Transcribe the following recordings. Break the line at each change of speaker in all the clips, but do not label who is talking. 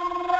you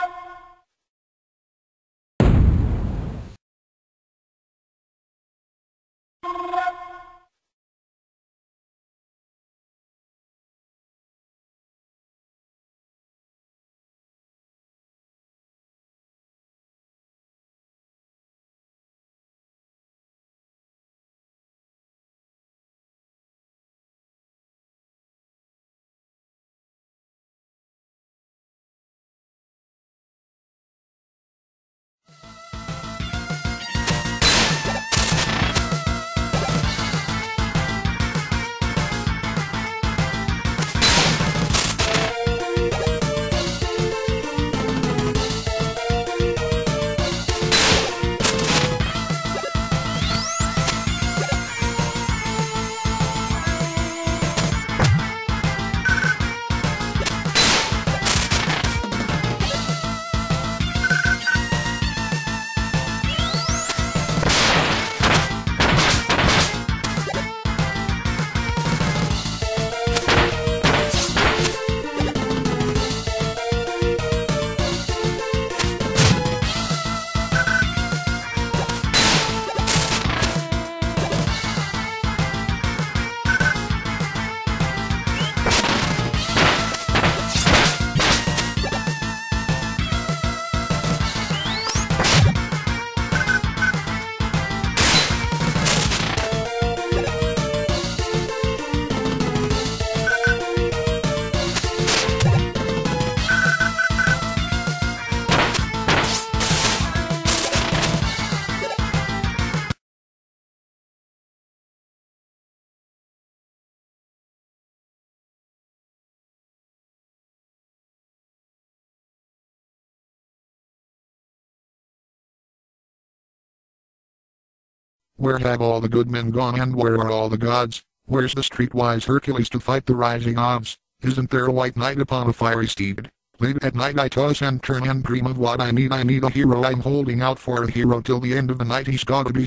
Where have all the good men gone and where are all the gods? Where's the streetwise Hercules to fight the rising odds? Isn't there a white knight upon a fiery steed? Late at night I toss and turn and dream of what I need. I need a hero. I'm holding out for a hero till the end of the night. He's gotta be.